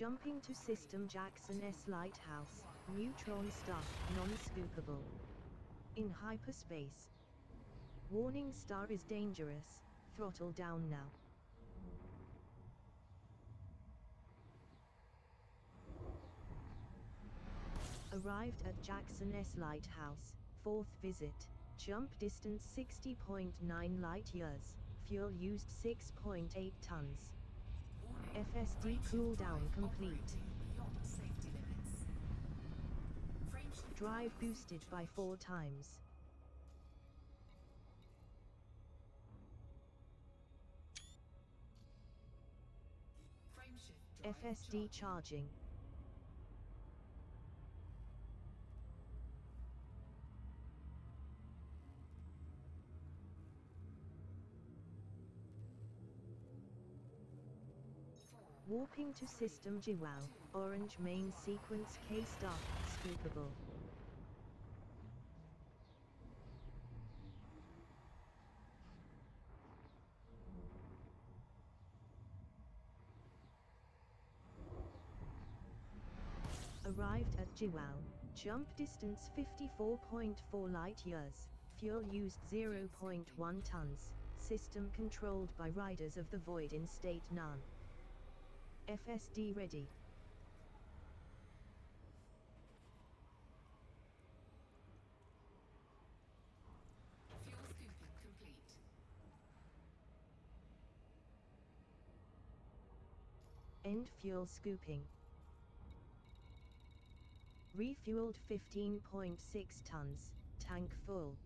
Jumping to system Jackson's Lighthouse, neutron star, non-scoopable. In hyperspace. Warning star is dangerous, throttle down now. Arrived at Jackson's Lighthouse, fourth visit, jump distance 60.9 light years, fuel used 6.8 tons. FSD cooldown complete. Drive boosted by 4 times. FSD charging. Warping to system GWOW, orange main sequence K star, scoopable. Arrived at GWOW, jump distance 54.4 light years, fuel used 0.1 tons, system controlled by Riders of the Void in state none. FSD ready. Fuel scooping complete. End fuel scooping. Refueled 15.6 tons, tank full.